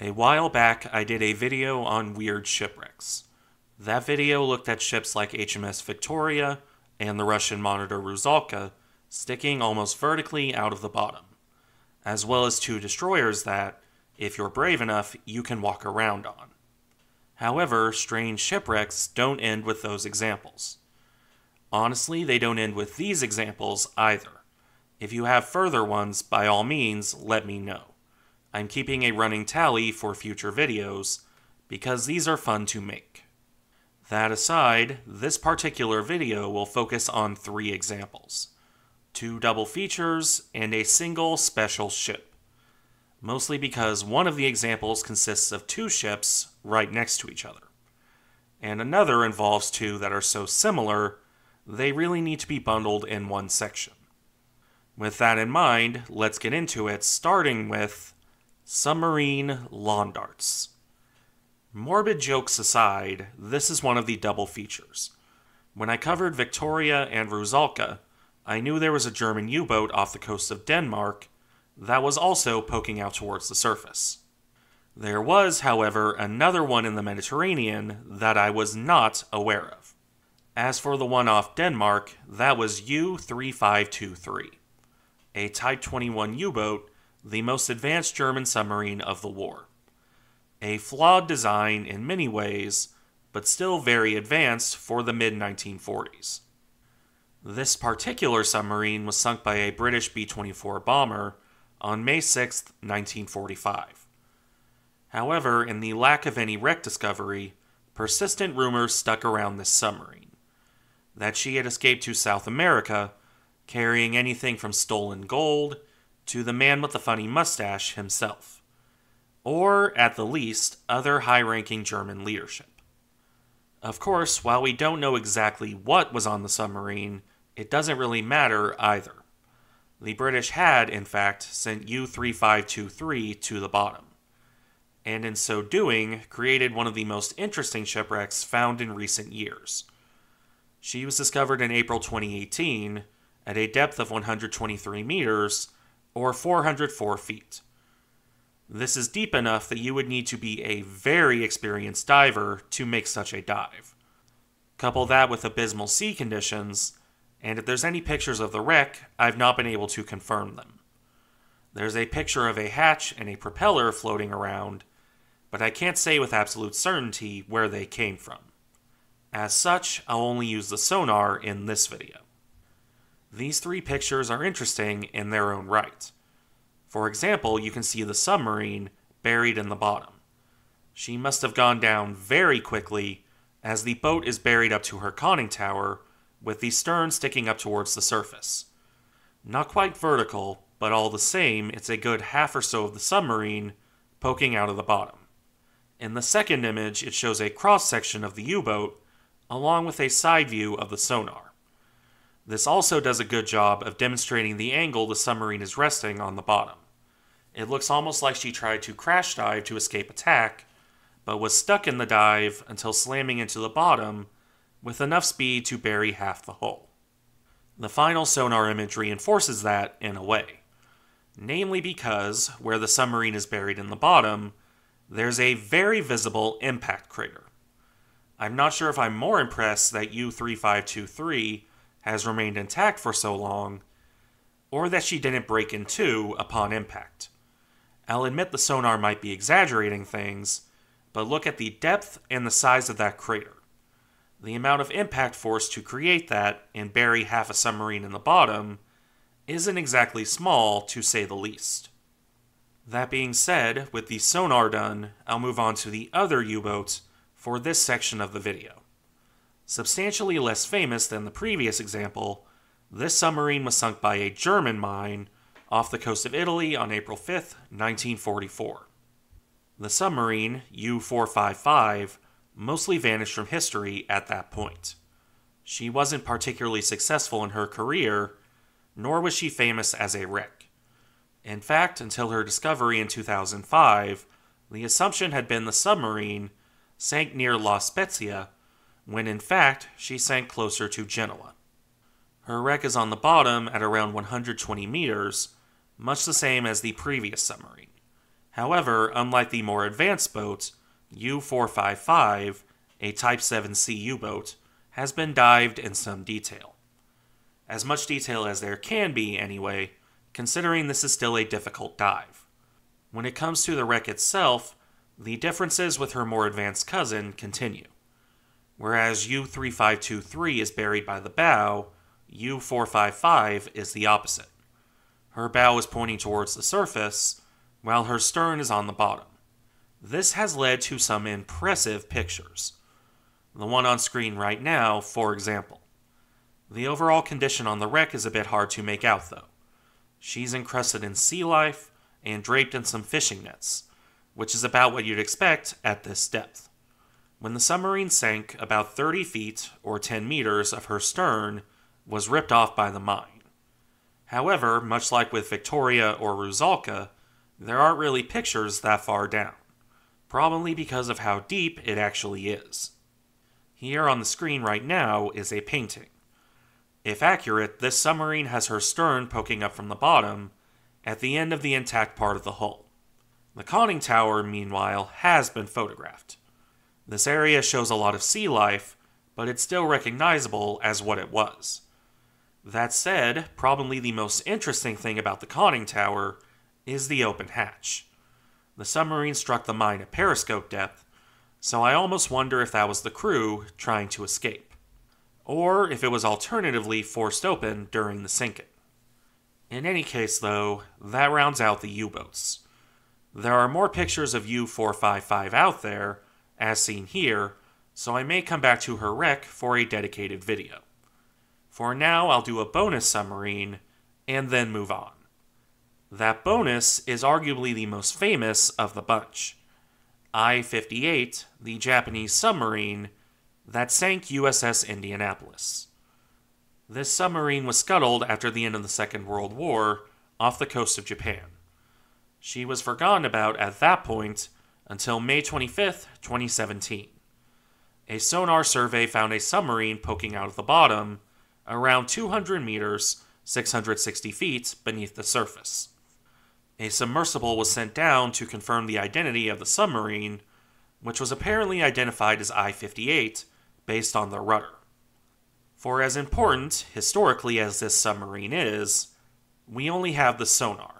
A while back, I did a video on weird shipwrecks. That video looked at ships like HMS Victoria and the Russian monitor Rusalka sticking almost vertically out of the bottom, as well as two destroyers that, if you're brave enough, you can walk around on. However, strange shipwrecks don't end with those examples. Honestly, they don't end with these examples either. If you have further ones, by all means, let me know. I'm keeping a running tally for future videos because these are fun to make. That aside, this particular video will focus on three examples two double features and a single special ship. Mostly because one of the examples consists of two ships right next to each other, and another involves two that are so similar they really need to be bundled in one section. With that in mind, let's get into it, starting with Submarine Lawn Darts. Morbid jokes aside, this is one of the double features. When I covered Victoria and Rusalka, I knew there was a German U boat off the coast of Denmark that was also poking out towards the surface. There was, however, another one in the Mediterranean that I was not aware of. As for the one off Denmark, that was U 3523, a Type 21 U boat, the most advanced German submarine of the war. A flawed design in many ways, but still very advanced for the mid 1940s. This particular submarine was sunk by a British B 24 bomber on May 6, 1945. However, in the lack of any wreck discovery, persistent rumors stuck around this submarine that she had escaped to South America, carrying anything from stolen gold to the man with the funny mustache himself, or, at the least, other high ranking German leadership. Of course, while we don't know exactly what was on the submarine, it doesn't really matter either. The British had, in fact, sent U 3523 to the bottom, and in so doing, created one of the most interesting shipwrecks found in recent years. She was discovered in April 2018 at a depth of 123 meters, or 404 feet. This is deep enough that you would need to be a very experienced diver to make such a dive. Couple that with abysmal sea conditions, and if there's any pictures of the wreck, I've not been able to confirm them. There's a picture of a hatch and a propeller floating around, but I can't say with absolute certainty where they came from. As such, I'll only use the sonar in this video. These three pictures are interesting in their own right. For example, you can see the submarine buried in the bottom. She must have gone down very quickly as the boat is buried up to her conning tower with the stern sticking up towards the surface. Not quite vertical, but all the same, it's a good half or so of the submarine poking out of the bottom. In the second image, it shows a cross section of the U boat along with a side view of the sonar. This also does a good job of demonstrating the angle the submarine is resting on the bottom. It looks almost like she tried to crash dive to escape attack, but was stuck in the dive until slamming into the bottom with enough speed to bury half the hull. The final sonar image reinforces that in a way. Namely, because where the submarine is buried in the bottom, there's a very visible impact crater. I'm not sure if I'm more impressed that U3523 has remained intact for so long, or that she didn't break in two upon impact. I'll admit the sonar might be exaggerating things, but look at the depth and the size of that crater. The amount of impact force to create that and bury half a submarine in the bottom isn't exactly small, to say the least. That being said, with the sonar done, I'll move on to the other U boats for this section of the video. Substantially less famous than the previous example, this submarine was sunk by a German mine off the coast of Italy on April 5, 1944. The submarine, U 455, mostly vanished from history at that point. She wasn't particularly successful in her career, nor was she famous as a wreck. In fact, until her discovery in 2005, the assumption had been the submarine sank near La Spezia, when in fact she sank closer to Genoa. Her wreck is on the bottom at around 120 meters, much the same as the previous submarine. However, unlike the more advanced boat, U 455, a Type 7C U boat, has been dived in some detail. As much detail as there can be, anyway, considering this is still a difficult dive. When it comes to the wreck itself, the differences with her more advanced cousin continue. Whereas U 3523 is buried by the bow, U 455 is the opposite. Her bow is pointing towards the surface, while her stern is on the bottom. This has led to some impressive pictures. The one on screen right now, for example. The overall condition on the wreck is a bit hard to make out, though. She's encrusted in sea life and draped in some fishing nets, which is about what you'd expect at this depth. When the submarine sank, about 30 feet or 10 meters of her stern was ripped off by the mine. However, much like with Victoria or Rusalka, there aren't really pictures that far down, probably because of how deep it actually is. Here on the screen right now is a painting. If accurate, this submarine has her stern poking up from the bottom at the end of the intact part of the hull. The conning tower, meanwhile, has been photographed. This area shows a lot of sea life, but it's still recognizable as what it was. That said, probably the most interesting thing about the conning tower is the open hatch. The submarine struck the mine at periscope depth, so I almost wonder if that was the crew trying to escape, or if it was alternatively forced open during the sinking. In any case, though, that rounds out the U boats. There are more pictures of U 455 out there, as seen here, so I may come back to her wreck for a dedicated video. For now, I'll do a bonus submarine and then move on. That bonus is arguably the most famous of the bunch I 58, the Japanese submarine that sank USS Indianapolis. This submarine was scuttled after the end of the Second World War off the coast of Japan. She was forgotten about at that point until May 25, 2017. A sonar survey found a submarine poking out of the bottom around 200 meters, 660 feet beneath the surface a submersible was sent down to confirm the identity of the submarine, which was apparently identified as I 58 based on the rudder. For as important, historically, as this submarine is, we only have the sonar.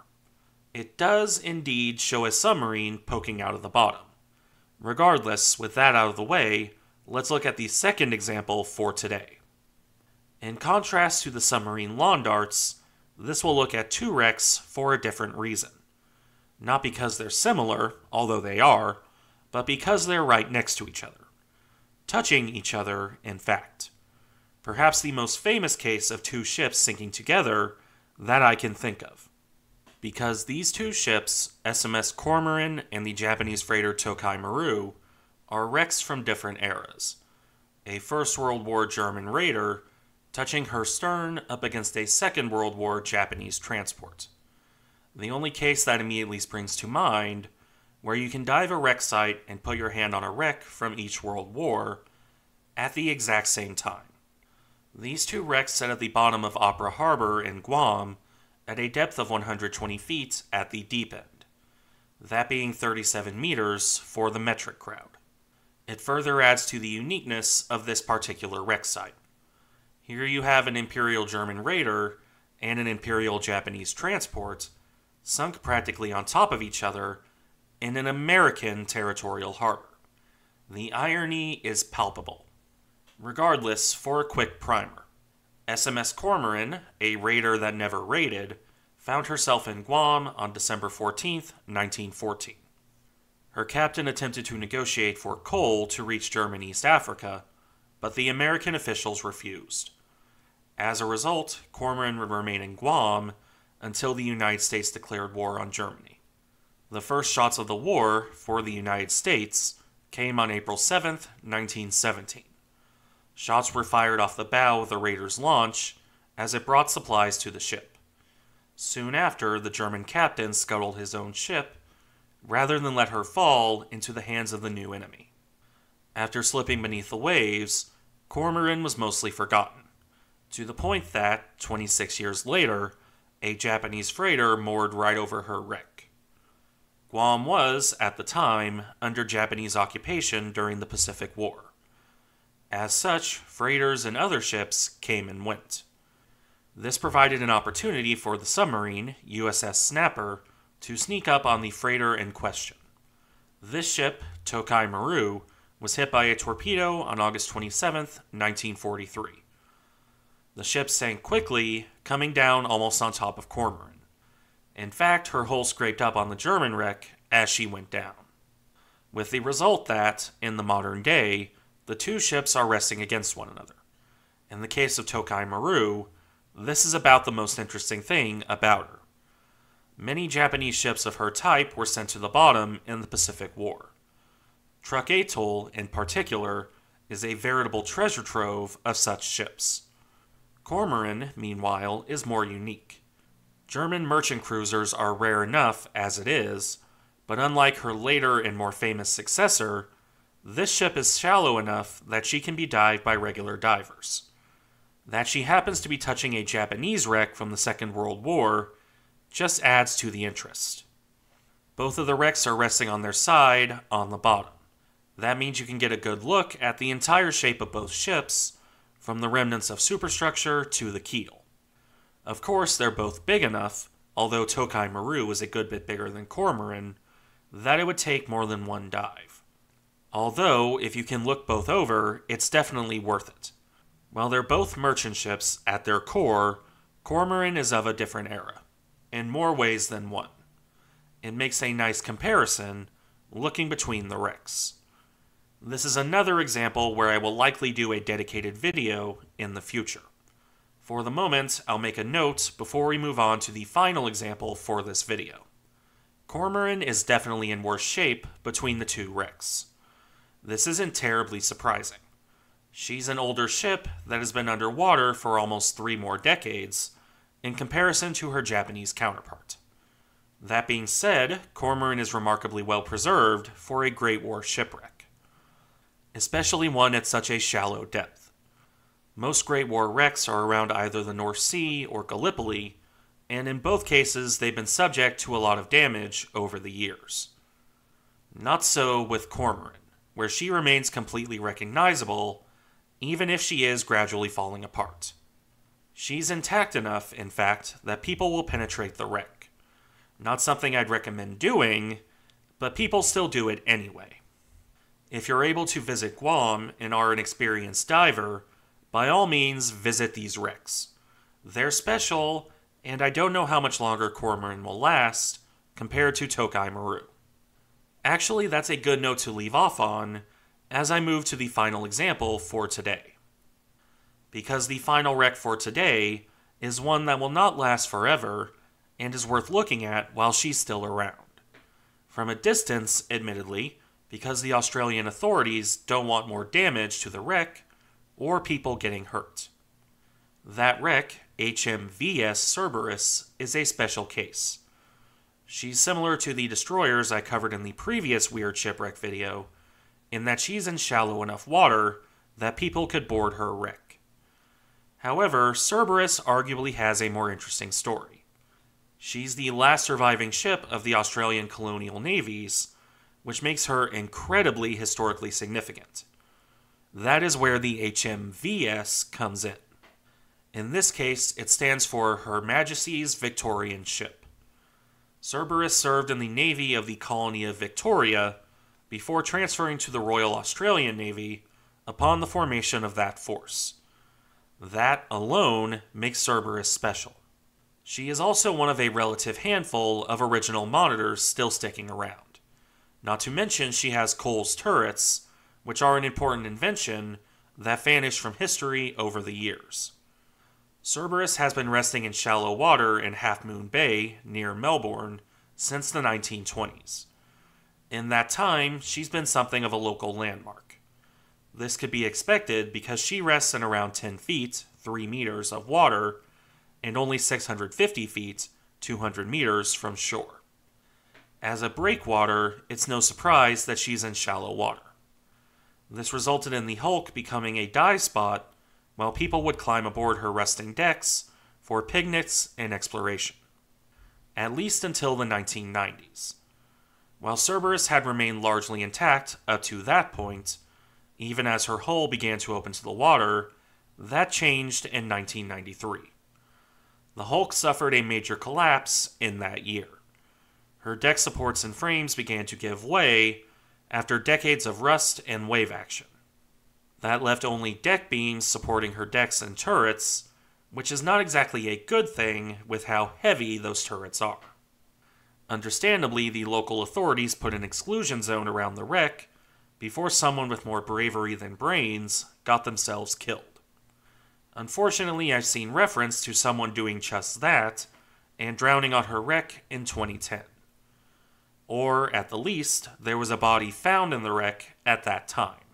It does indeed show a submarine poking out of the bottom. Regardless, with that out of the way, let's look at the second example for today. In contrast to the submarine lawn darts, this will look at two wrecks for a different reason. Not because they're similar, although they are, but because they're right next to each other. Touching each other, in fact. Perhaps the most famous case of two ships sinking together that I can think of. Because these two ships, SMS Cormoran and the Japanese freighter Tokai Maru, are wrecks from different eras. A First World War German raider touching her stern up against a Second World War Japanese transport. The only case that immediately springs to mind, where you can dive a wreck site and put your hand on a wreck from each World War at the exact same time. These two wrecks set at the bottom of Apra Harbor in Guam at a depth of 120 feet at the deep end, that being 37 meters for the metric crowd. It further adds to the uniqueness of this particular wreck site. Here you have an Imperial German raider and an Imperial Japanese transport sunk practically on top of each other in an American territorial harbor. The irony is palpable. Regardless, for a quick primer SMS Cormoran, a raider that never raided, found herself in Guam on December 14, 1914. Her captain attempted to negotiate for coal to reach German East Africa, but the American officials refused. As a result, Cormoran would remain in Guam until the United States declared war on Germany. The first shots of the war for the United States came on April 7, 1917. Shots were fired off the bow of the Raider's launch as it brought supplies to the ship. Soon after, the German captain scuttled his own ship rather than let her fall into the hands of the new enemy. After slipping beneath the waves, Cormoran was mostly forgotten to the point that, 26 years later, a Japanese freighter moored right over her wreck. Guam was, at the time, under Japanese occupation during the Pacific War. As such, freighters and other ships came and went. This provided an opportunity for the submarine, USS Snapper, to sneak up on the freighter in question. This ship, Tokai Maru, was hit by a torpedo on August 27, 1943. The ship sank quickly, coming down almost on top of Cormoran. In fact, her hull scraped up on the German wreck as she went down. With the result that, in the modern day, the two ships are resting against one another. In the case of Tokai Maru, this is about the most interesting thing about her. Many Japanese ships of her type were sent to the bottom in the Pacific War. Truk Atoll, in particular, is a veritable treasure trove of such ships. Cormoran, meanwhile, is more unique. German merchant cruisers are rare enough as it is, but unlike her later and more famous successor, this ship is shallow enough that she can be dived by regular divers. That she happens to be touching a Japanese wreck from the Second World War just adds to the interest. Both of the wrecks are resting on their side on the bottom. That means you can get a good look at the entire shape of both ships, from the remnants of superstructure to the keel. Of course, they're both big enough, although Tokai Maru is a good bit bigger than Cormoran, that it would take more than one dive. Although, if you can look both over, it's definitely worth it. While they're both merchant ships at their core, Cormoran is of a different era, in more ways than one. It makes a nice comparison looking between the wrecks. This is another example where I will likely do a dedicated video in the future. For the moment, I'll make a note before we move on to the final example for this video. Cormoran is definitely in worse shape between the two wrecks. This isn't terribly surprising. She's an older ship that has been underwater for almost three more decades, in comparison to her Japanese counterpart. That being said, Cormoran is remarkably well preserved for a Great War shipwreck especially one at such a shallow depth. Most Great War wrecks are around either the North Sea or Gallipoli, and in both cases they've been subject to a lot of damage over the years. Not so with Cormoran, where she remains completely recognizable, even if she is gradually falling apart. She's intact enough, in fact, that people will penetrate the wreck. Not something I'd recommend doing, but people still do it anyway. If you're able to visit Guam and are an experienced diver, by all means visit these wrecks. They're special, and I don't know how much longer Cormoran will last compared to Tokai Maru. Actually, that's a good note to leave off on as I move to the final example for today. Because the final wreck for today is one that will not last forever and is worth looking at while she's still around. From a distance, admittedly, because the Australian authorities don't want more damage to the wreck or people getting hurt. That wreck, HMVS Cerberus, is a special case. She's similar to the destroyers I covered in the previous Weird Shipwreck video, in that she's in shallow enough water that people could board her wreck. However, Cerberus arguably has a more interesting story. She's the last surviving ship of the Australian colonial navies which makes her incredibly historically significant. That is where the HMVS comes in. In this case, it stands for Her Majesty's Victorian Ship. Cerberus served in the Navy of the Colony of Victoria before transferring to the Royal Australian Navy upon the formation of that force. That alone makes Cerberus special. She is also one of a relative handful of original monitors still sticking around. Not to mention, she has Coles turrets, which are an important invention that vanished from history over the years. Cerberus has been resting in shallow water in Half Moon Bay, near Melbourne, since the 1920s. In that time, she's been something of a local landmark. This could be expected because she rests in around 10 feet, 3 meters, of water, and only 650 feet, 200 meters, from shore. As a breakwater, it's no surprise that she's in shallow water. This resulted in the Hulk becoming a dive spot while people would climb aboard her resting decks for picnics and exploration. At least until the 1990s. While Cerberus had remained largely intact up to that point, even as her hull began to open to the water, that changed in 1993. The Hulk suffered a major collapse in that year. Her deck supports and frames began to give way after decades of rust and wave action. That left only deck beams supporting her decks and turrets, which is not exactly a good thing with how heavy those turrets are. Understandably, the local authorities put an exclusion zone around the wreck before someone with more bravery than brains got themselves killed. Unfortunately, I've seen reference to someone doing just that and drowning on her wreck in 2010. Or, at the least, there was a body found in the wreck at that time.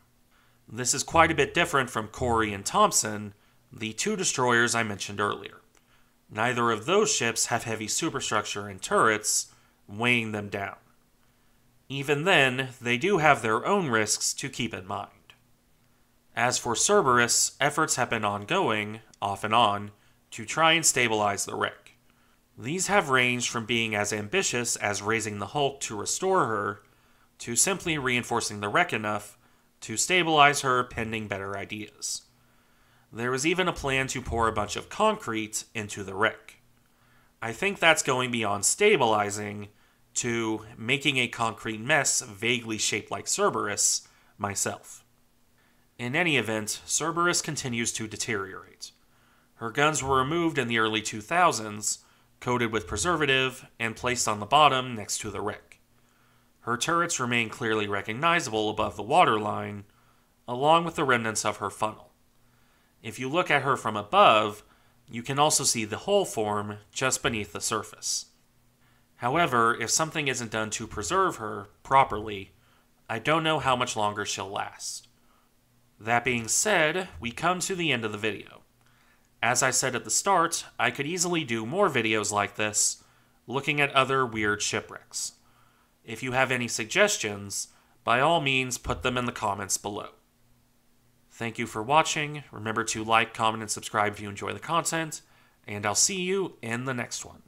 This is quite a bit different from Corey and Thompson, the two destroyers I mentioned earlier. Neither of those ships have heavy superstructure and turrets weighing them down. Even then, they do have their own risks to keep in mind. As for Cerberus, efforts have been ongoing, off and on, to try and stabilize the wreck. These have ranged from being as ambitious as raising the Hulk to restore her, to simply reinforcing the wreck enough to stabilize her pending better ideas. There was even a plan to pour a bunch of concrete into the wreck. I think that's going beyond stabilizing to making a concrete mess vaguely shaped like Cerberus myself. In any event, Cerberus continues to deteriorate. Her guns were removed in the early 2000s, coated with preservative, and placed on the bottom next to the wreck. Her turrets remain clearly recognizable above the waterline, along with the remnants of her funnel. If you look at her from above, you can also see the hull form just beneath the surface. However, if something isn't done to preserve her properly, I don't know how much longer she'll last. That being said, we come to the end of the video. As I said at the start, I could easily do more videos like this, looking at other weird shipwrecks. If you have any suggestions, by all means put them in the comments below. Thank you for watching. Remember to like, comment, and subscribe if you enjoy the content, and I'll see you in the next one.